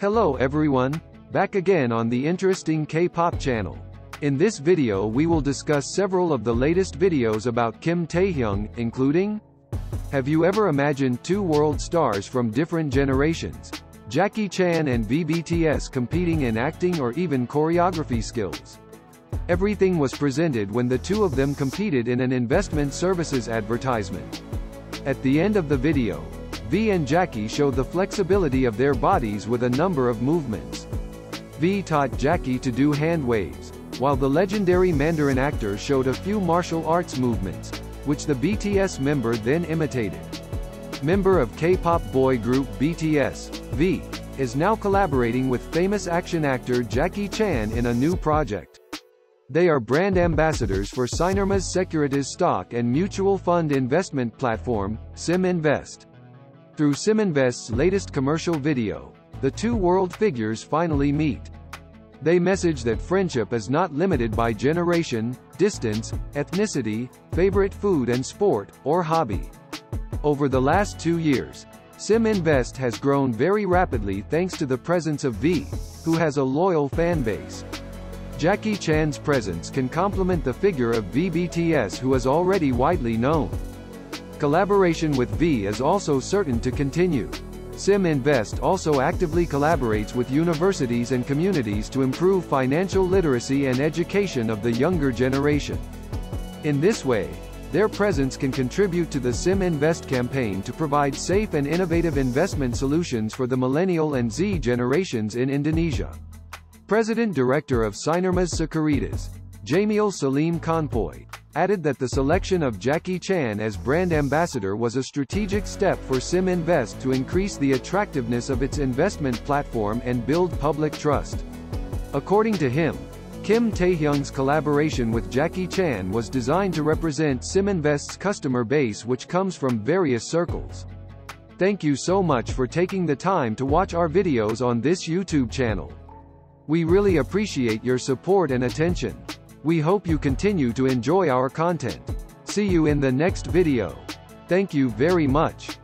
Hello everyone, back again on the interesting K-pop channel. In this video we will discuss several of the latest videos about Kim Taehyung, including Have you ever imagined two world stars from different generations? Jackie Chan and VBTS competing in acting or even choreography skills. Everything was presented when the two of them competed in an investment services advertisement. At the end of the video, V and Jackie show the flexibility of their bodies with a number of movements. V taught Jackie to do hand waves, while the legendary Mandarin actor showed a few martial arts movements, which the BTS member then imitated. Member of K-pop boy group BTS, V, is now collaborating with famous action actor Jackie Chan in a new project. They are brand ambassadors for Sinarmas Securities stock and mutual fund investment platform, SimInvest. Through SimInvest's latest commercial video, the two world figures finally meet. They message that friendship is not limited by generation, distance, ethnicity, favorite food and sport, or hobby. Over the last two years, SimInvest has grown very rapidly thanks to the presence of V, who has a loyal fan base. Jackie Chan's presence can complement the figure of VBTS who is already widely known. Collaboration with V is also certain to continue. Sim Invest also actively collaborates with universities and communities to improve financial literacy and education of the younger generation. In this way, their presence can contribute to the Sim Invest campaign to provide safe and innovative investment solutions for the millennial and Z generations in Indonesia. President Director of Sinarmas Sekuritas, Jamil Salim Konpoy, added that the selection of Jackie Chan as brand ambassador was a strategic step for Sim Invest to increase the attractiveness of its investment platform and build public trust. According to him, Kim Taehyung's collaboration with Jackie Chan was designed to represent Sim Invest's customer base which comes from various circles. Thank you so much for taking the time to watch our videos on this YouTube channel. We really appreciate your support and attention. We hope you continue to enjoy our content. See you in the next video. Thank you very much.